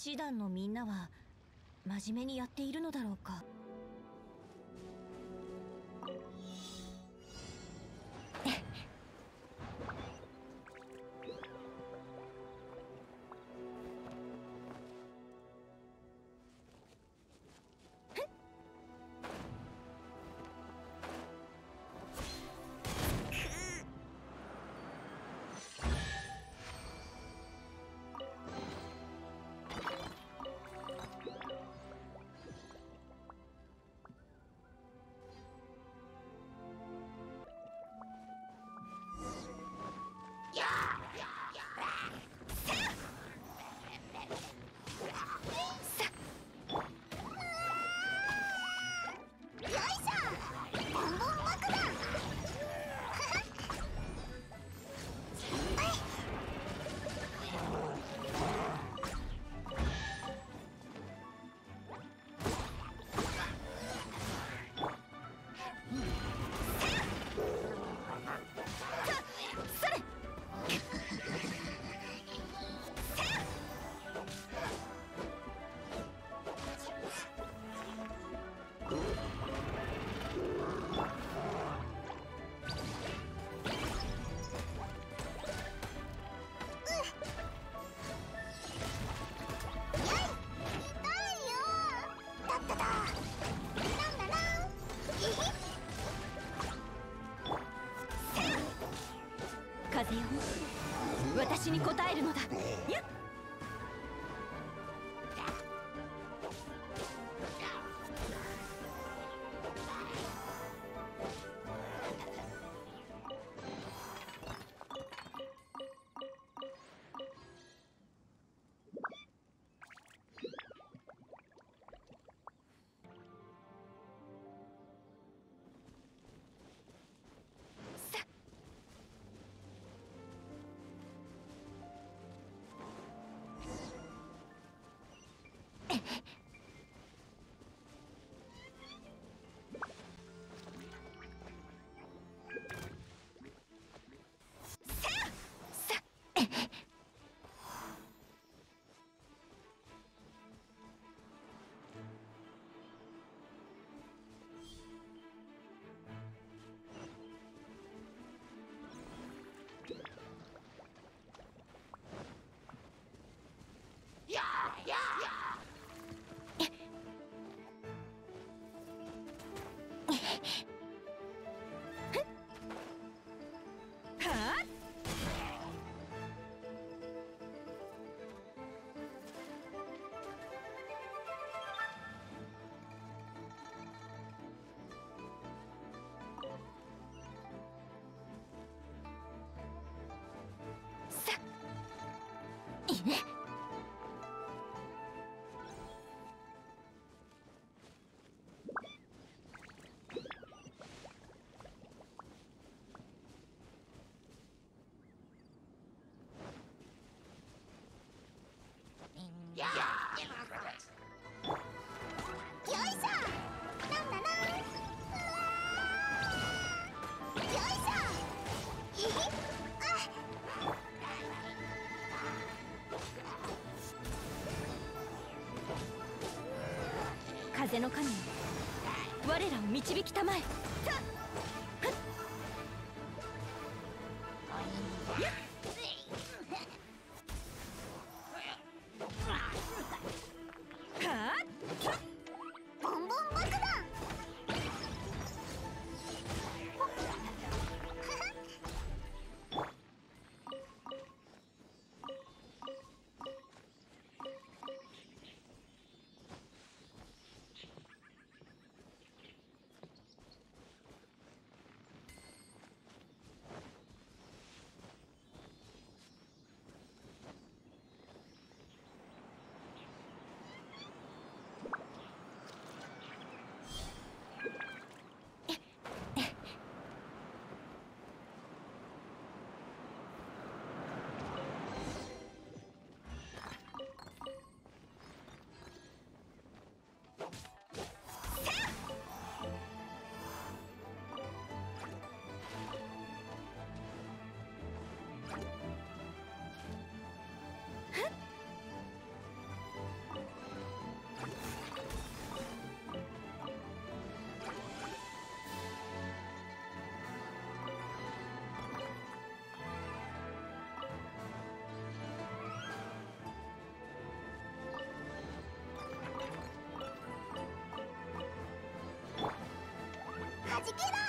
士団のみんなは真面目にやっているのだろうか。風よ。私に答えるのだ。やっよいしょ。なんだなうわー。よいしょい。ひあ。風の神。我らを導きたまえ。じけろ